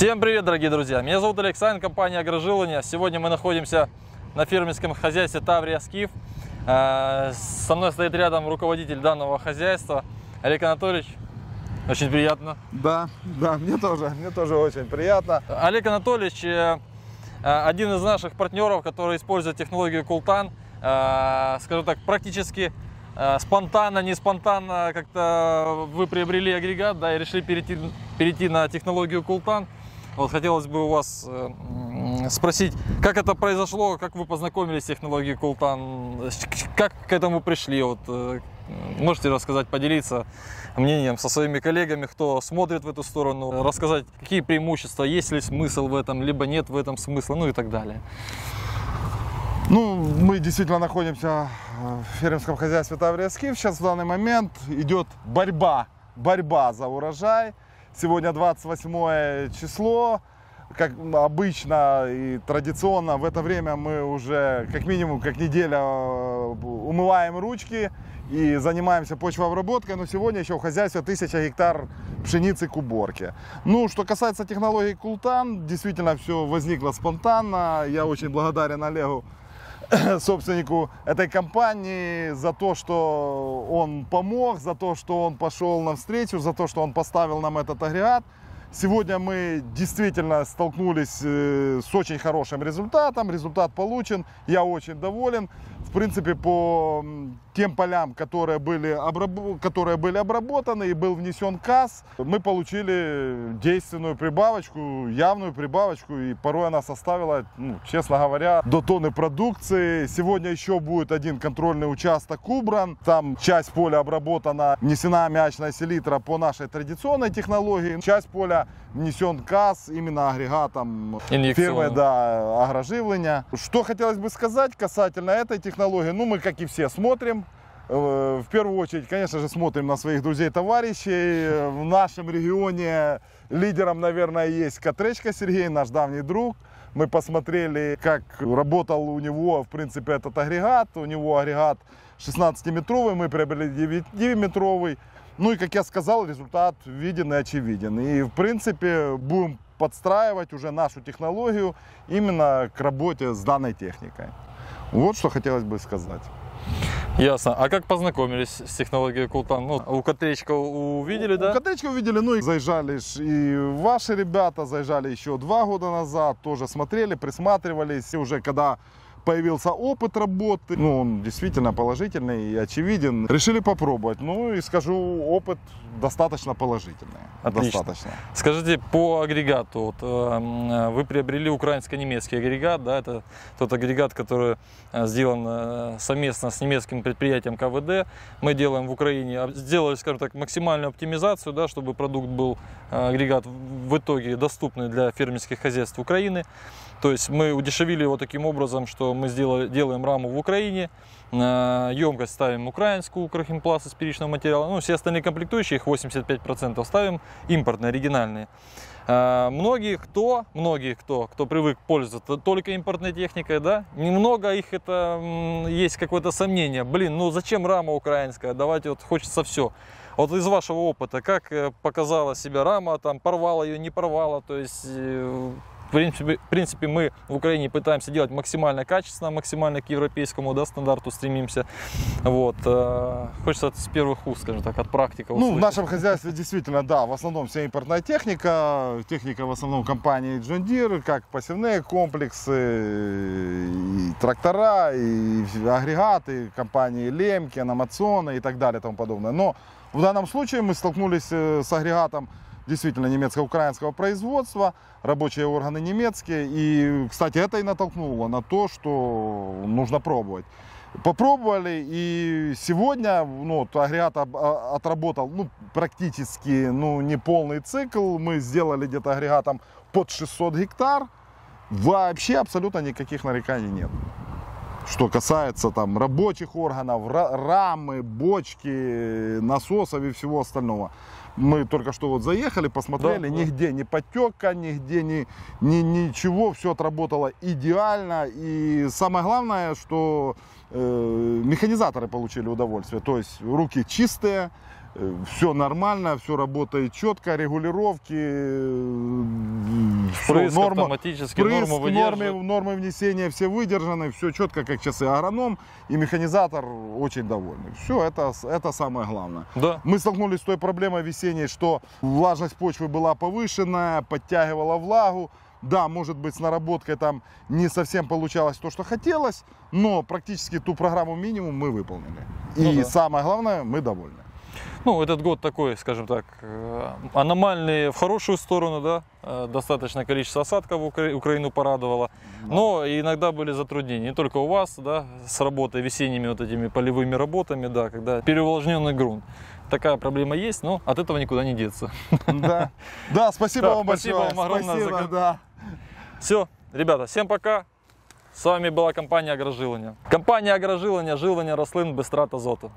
Всем привет, дорогие друзья! Меня зовут Александр, компания Агрожилование. Сегодня мы находимся на фермерском хозяйстве Таврия Скиф. Э, Со мной стоит рядом руководитель данного хозяйства Олег Анатольевич. Очень приятно. Да, да, мне тоже, мне тоже очень приятно. Олег Анатольевич э, э, один из наших партнеров, который использует технологию Култан, э, скажу так, практически э, спонтанно, не спонтанно как-то вы приобрели агрегат, да, и решили перейти, перейти на технологию Култан. Вот хотелось бы у вас э, спросить, как это произошло, как вы познакомились с технологией Култан, как к этому пришли, вот, э, можете рассказать, поделиться мнением со своими коллегами, кто смотрит в эту сторону, рассказать, какие преимущества, есть ли смысл в этом, либо нет в этом смысла, ну и так далее. Ну, мы действительно находимся э, в фермерском хозяйстве Таврия. Сейчас в данный момент идет борьба, борьба за урожай. Сегодня 28 число. Как обычно и традиционно в это время мы уже как минимум как неделя э, умываем ручки и занимаемся почвообработкой, но сегодня еще в хозяйстве 1000 гектар пшеницы к уборке. Ну, что касается технологии Култан, действительно все возникло спонтанно. Я очень благодарен Олегу собственнику этой компании за то, что он помог, за то, что он пошел навстречу, за то, что он поставил нам этот агрегат. Сегодня мы действительно столкнулись э, с очень хорошим результатом. Результат получен. Я очень доволен. В принципе, по тем полям, которые были, обраб- которые были обработаны и был внесен КАС, мы получили действенную прибавочку, явную прибавочку. И порой она составила, ну, честно говоря, до тонны продукции. Сегодня еще будет один контрольный участок убран. Там часть поля обработана, внесена аммиачная селитра по нашей традиционной технологии. Часть поля внесен КАС именно агрегатом фирмы да, агроживления. Что хотелось бы сказать касательно этой технологии, ну мы как и все смотрим. Э, В первую очередь, конечно же, смотрим на своих друзей, товарищей. Э, В нашем регионе лидером, наверное, есть Катречка Сергей, наш давний друг. Мы посмотрели, как работал у него, в принципе, этот агрегат. У него агрегат 16-метровый, мы приобрели 9-метровый. Ну и, как я сказал, результат виден и очевиден. И, в принципе, будем подстраивать уже нашу технологию именно к работе с данной техникой. Вот что хотелось бы сказать. Ясно. А как познакомились с технологией Култан? Ну, у Котлечка увидели, да? Коттеджка увидели, ну и заезжали и ваши ребята, заезжали еще два года назад, тоже смотрели, присматривались. И уже когда появился опыт работы, ну он действительно положительный и очевиден, решили попробовать. Ну и скажу, опыт достаточно положительный. Отлично. Достаточно. Скажите, по агрегату, вот, э, м, вы приобрели украинско-немецкий агрегат, да, это тот агрегат, который э, сделан э, совместно с немецким предприятием КВД. Мы делаем в Украине, об- сделали, скажем так, максимальную оптимизацию, да, чтобы продукт был, э, агрегат в итоге доступный для фермерских хозяйств Украины. То есть мы удешевили его таким образом, что мы сделали, делаем раму в Украине, э, емкость ставим украинскую, крахимпласт из первичного материала, ну, все остальные комплектующие, их 85% ставим импортные, оригинальные. Э, Многие кто, многие кто, кто привык пользоваться только импортной техникой, да, немного их это есть какое-то сомнение. Блин, ну зачем рама украинская? Давайте вот хочется все. Вот из вашего опыта, как э, показала себя рама, там порвала ее, не порвала, то есть в принципе, в принципе, мы в Украине пытаемся делать максимально качественно, максимально к европейскому да, стандарту стремимся. Вот. э, Хочется с первых уст, скажем так, от практика Ну, в услышать. нашем хозяйстве действительно, да, в основном вся импортная техника. Техника в основном компании John Deere, как посевные комплексы, и трактора, и агрегаты компании Лемкен, Амазона и так далее и тому подобное. Но в данном случае мы столкнулись э, с агрегатом действительно немецко-украинского производства, рабочие органы немецкие. И, кстати, это и натолкнуло на то, что нужно пробовать. Попробовали, и сегодня ну, агрегат а- отработал ну, практически ну, не полный цикл. Мы сделали где-то агрегатом под 600 гектар. Вообще абсолютно никаких нареканий нет. Что касается там рабочих органов, ра- рамы, бочки, насосов и всего остального. Мы только что вот заехали, посмотрели, Да, да. нигде ни потека, нигде ни, ни, ничего, все отработало идеально. И самое главное, что э, механизаторы получили удовольствие. То есть руки чистые, все нормально, все работает четко, регулировки, э, Впрыск норма, автоматически, впрыск, норму нормы, нормы внесения все выдержаны, все четко, как часы. Агроном и механизатор очень довольны. Все, это, это самое главное. Да. Мы столкнулись с той проблемой весенней, что влажность почвы была повышенная, подтягивала влагу. Да, может быть, с наработкой там не совсем получалось то, что хотелось, но практически ту программу минимум мы выполнили. И Ну да. самое главное, мы довольны. Ну, этот год такой, скажем так, э, аномальный в хорошую сторону, да. Э, Достаточное количество осадков Укра- Украину порадовало. Но иногда были затруднения. Не только у вас, да, с работой, весенними вот этими полевыми работами, да, когда переувлажненный грунт. Такая проблема есть, но от этого никуда не деться. Да, да спасибо вам спасибо большое. вам огромное за Спасибо, да. Все, ребята, всем пока. С вами была компания Агрожилання. Компания Агрожилання, жилення рослин без азоту.